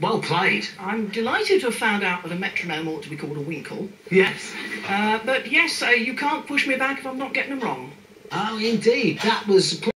Well played. I'm delighted to have found out that a metronome ought to be called a Winkel. Yes. Uh, but yes, uh, you can't push me back if I'm not getting them wrong. Oh, indeed. That was.